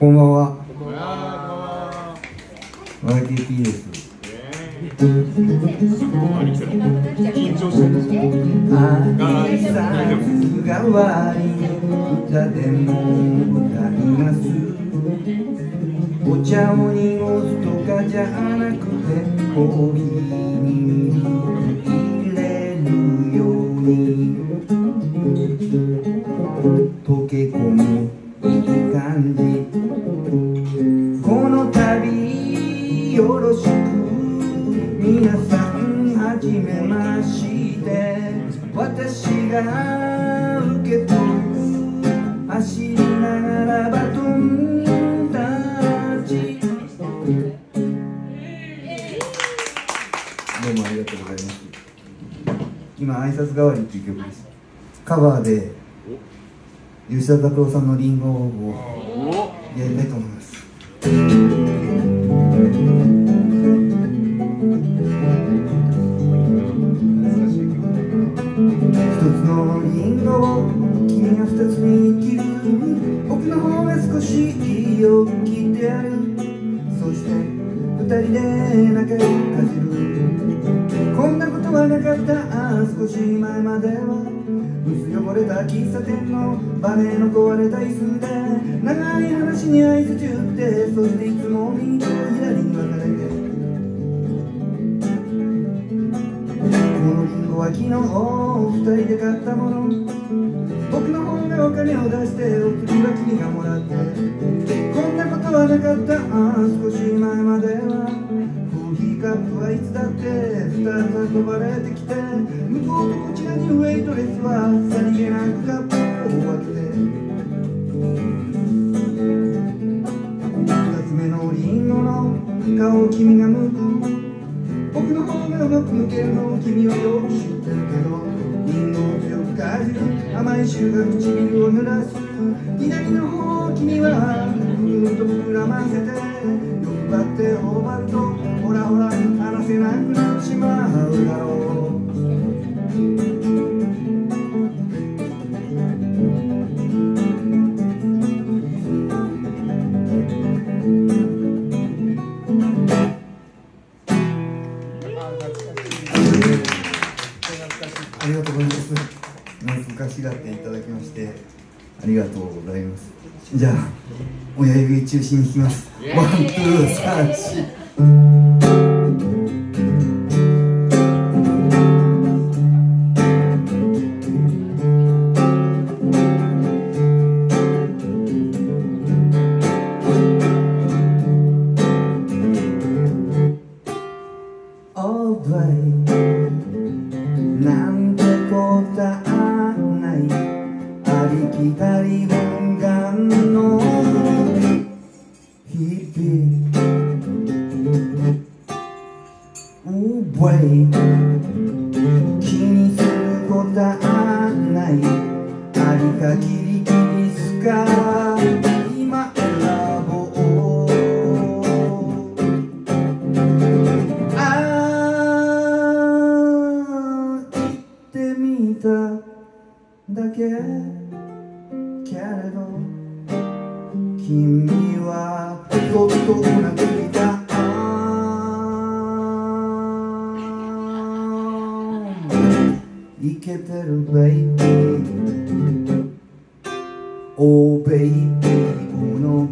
こんばんは。こんばんは。YKP です。でも歌います。お茶を濁す。とかじゃなくてコーヒーに入れるように溶け込むが受け取る走りながらバトンタッチどうもありがとうございます。今挨拶代わりっていう曲ですカバーで吉田拓郎さんの「リンゴ」をやりたいと思います。二人で仲良くかじるこんなことはなかった。少し前までは。薄汚れた喫茶店のバネの壊れた椅子で。長い話に合図中って。そしていつも右と左に分かれてこのリンゴは昨日二人で買ったもの。お金を出してお釣りは君がもらってこんなことはなかった少し前まではコーヒーカップはいつだってスタート運ばれてきて向こうとこちらにウェイトレスはさりげなくカップを分けて二つ目のリンゴの顔を君が向く僕の方がうまく向けるのを君はよく知ってるけど甘い臭が唇を濡らす左の方君はふーんと膨らませて欲張って頬張るとほらほら話せなくなってしまうだろうありがとうございます。難しがっていただきまして、ありがとうございます。じゃあ、親指中心に弾きます。 one、two、サン、way. いけてるベイビー Oh baby この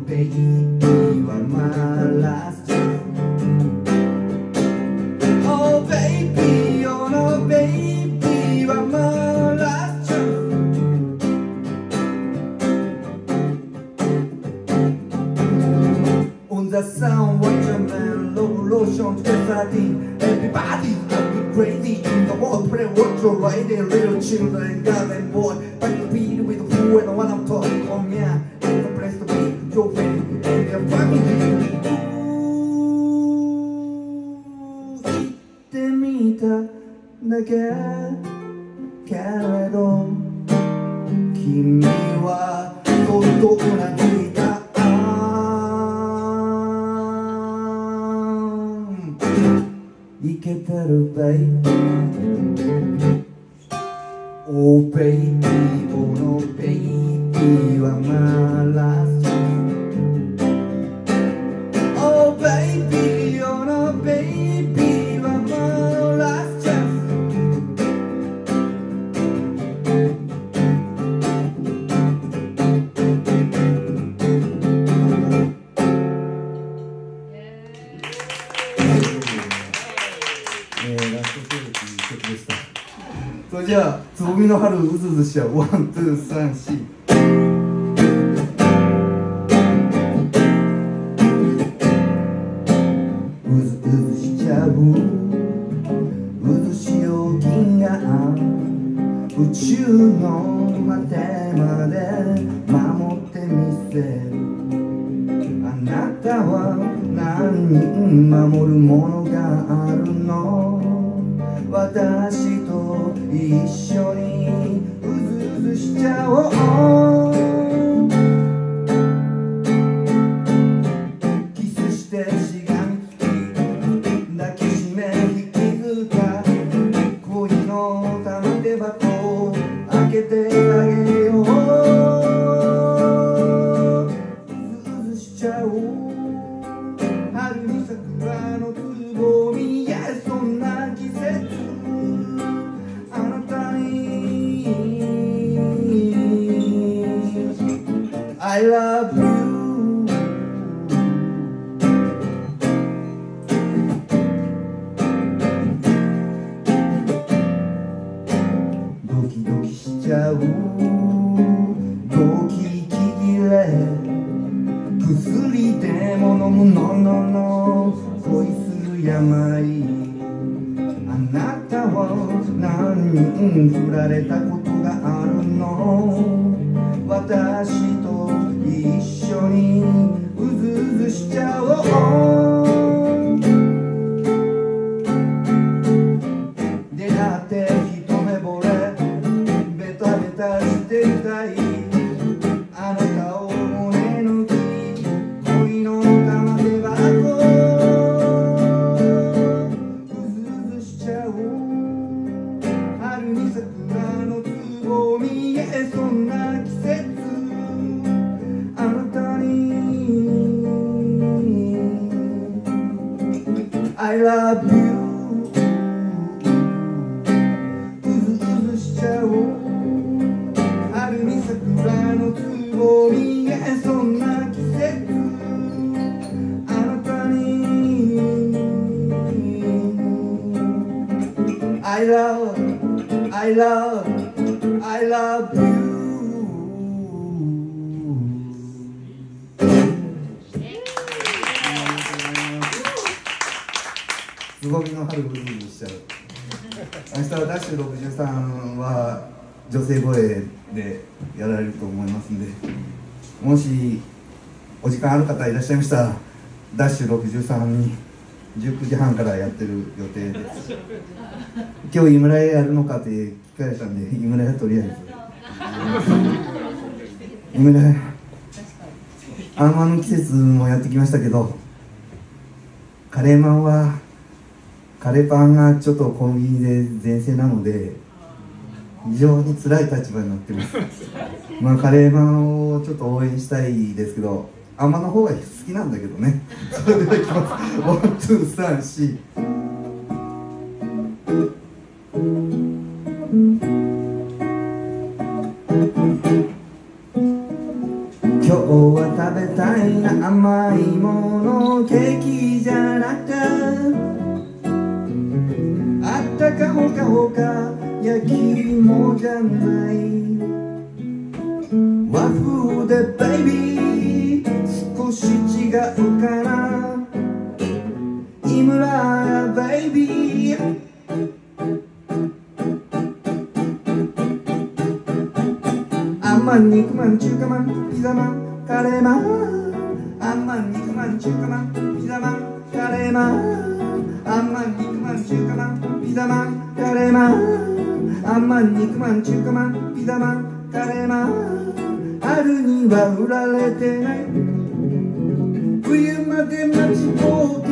後ろのビールウィドフとビール「,な」「いけてるべい」Oh baby, oh baby, you are my last Oh baby, yeah. Ti questa. Così つぼみの春うずうずしちゃうワンツーサンシー。うずうずしちゃう。渦潮銀が宇宙の果てまで守ってみせる。あなたは何人守るものがあるの？私と一緒にうずう振られたことがあるの。私と一緒にうずうずしちゃおう。出会って一目惚れ。ベタベタしていたい。I love I love I love you. つぼみの春うずうずしちゃう明日はダッシュ63は女性声でやられると思いますんでもしお時間ある方いらっしゃいましたらダッシュ63に19時半からやってる予定です。今日井村屋やるのかって聞かれたんで井村屋とりあえず。井村屋アーマンの季節もやってきましたけどカレーマンはカレーパンがちょっとコンビニで全盛なので非常に辛い立場になってます。まあカレーマンをちょっと応援したいですけどあまの方が好きなんだけどね。それではいきますワンツーサンシー。今日は食べたいな甘いものケーキじゃなくてあったかほかほか焼き芋じゃない。和風でベイビー少し違うかな井村ベイビーあんまん肉まん中華まんピザまんカレーまん。あんまん肉まん中華まんピザまんカレーまん。あんまん肉まん中華まんピザまんカレーまん。あんまん肉まん中華まんピザまんカレーまん。春には売られてない。で待ち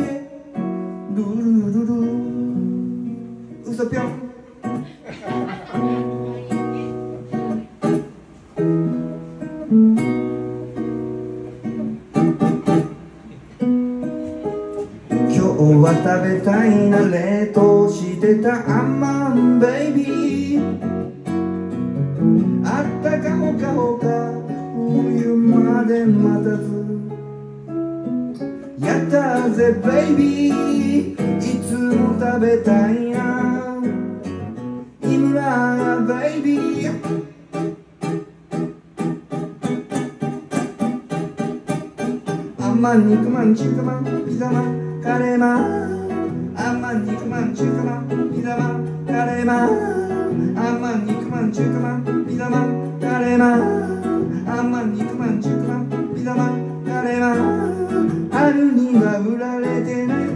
まん肉まん中華まんピザまんカレーまんあんまん肉まん中華まんピザまんカレーまんあんまん肉まん中華まんピザまんカレーまんあんまん肉まん中華まんピザまんカレーまん春には売られてない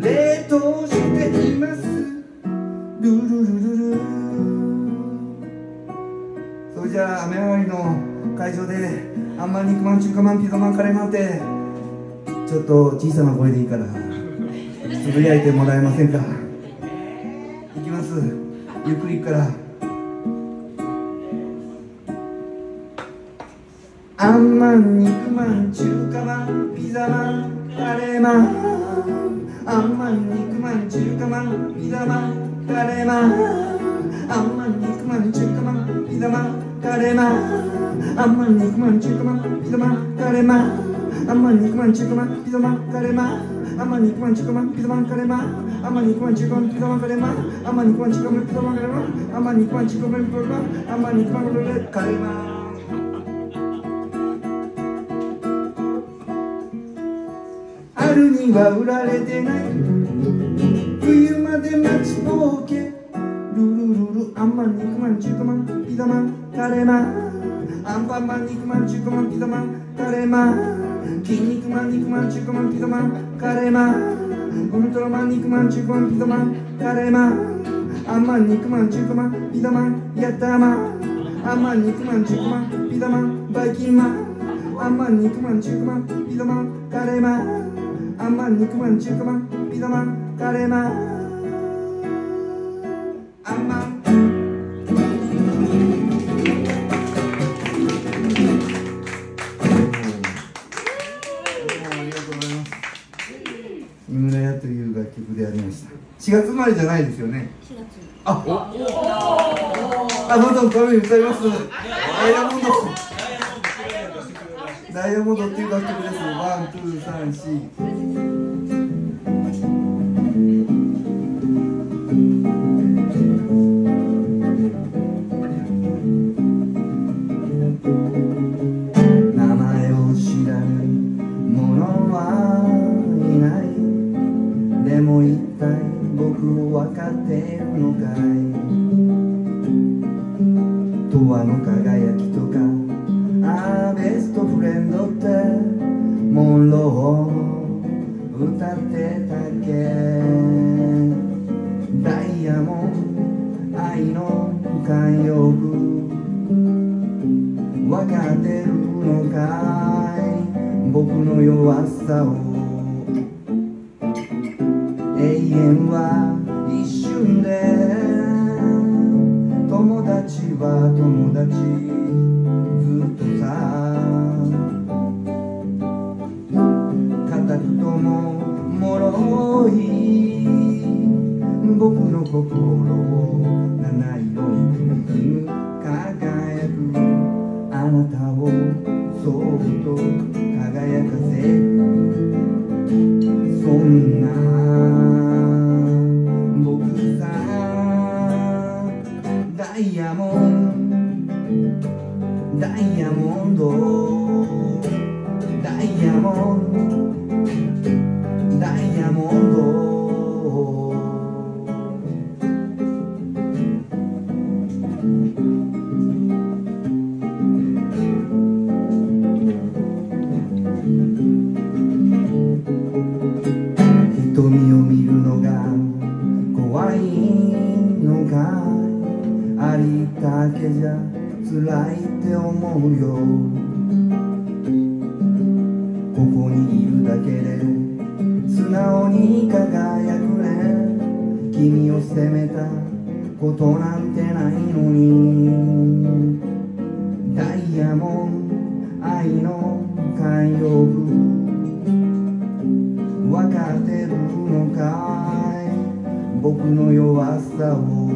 冷凍していますルルルルルそれじゃあ雨上がりの会場であんま肉まん中華まんピザまんカレーまんってちょっと小さな声でいいからつぶやいてもらえませんか？いきます。ゆっくりいくから。あんまん肉まん中華まんピザまんカレーまん。あんまん肉まん中華まんピザまんカレーまん。あんまん肉まん中華まんピザまん。karema amma nikman chikma pizama karema amma nikman chikma pizama karema amma nikman chikma pizama karema amma nikman chikma pizama karema amma nikman chikma pizama karema amma nikman chikma pizama amma nikman karema 春には売られてない冬まで待ちぼうけルルルルあんまん肉まん中華まんピザまんカレーマンアンパンマン肉マン中華マンピザマンカレーマン筋肉マン肉マン中華マンピザマンカレーマンウルトラマン肉マン中華マンピザマンカレーマンアンマン肉マン中華マンピザマンヤッターマンアンマン肉マン中華マンピザマンバイキンマンアンマン肉マン中華マンピザマンカレーマンアンマン肉マン中華マンピザマンカレーマンまれじゃないですよね。ああどんどんために歌います。ダイヤモンド。ダイヤモンド。っていう楽曲です。ワン、ツー、サン、academia no gai. Tua no cagai 達は友達ずっとさ。固くとも脆い。僕の心。ダイヤモン愛の慣用句分かってるのかい？僕の弱さを。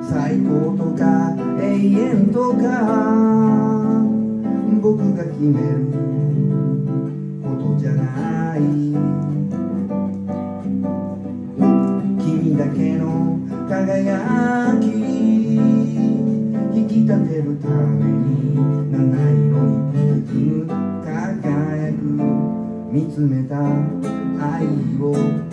最高とか永遠とか。僕が決めることじゃない。君だけの輝き。せるために七色に光く輝く見つめた愛を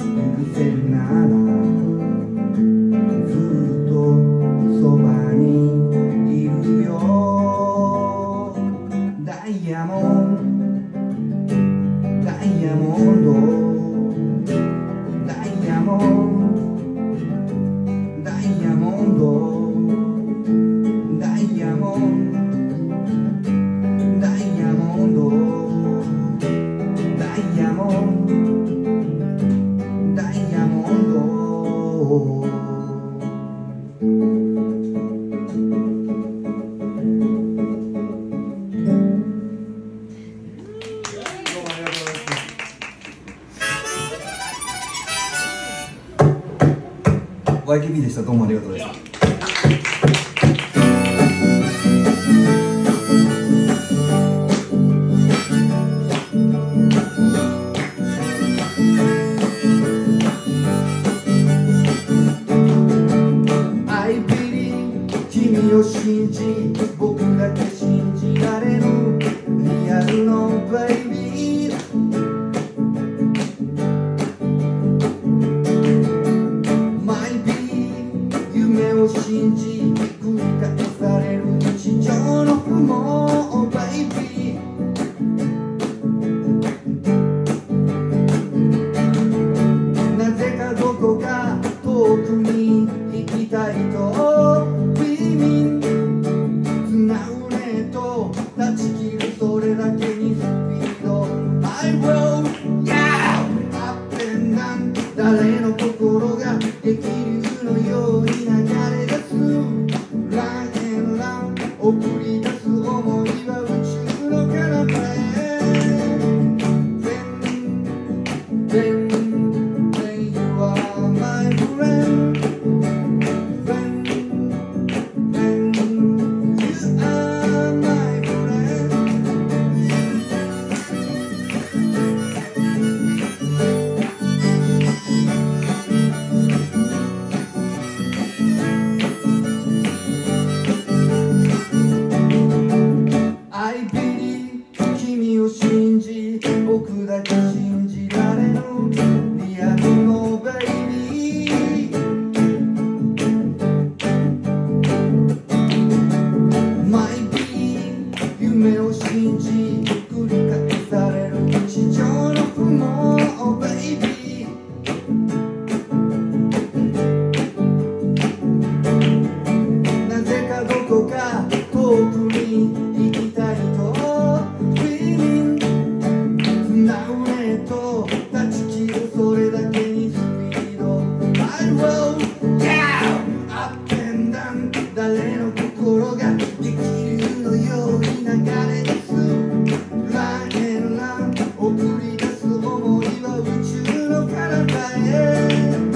YKB でした。どうもありがとうございました eu te Thank you.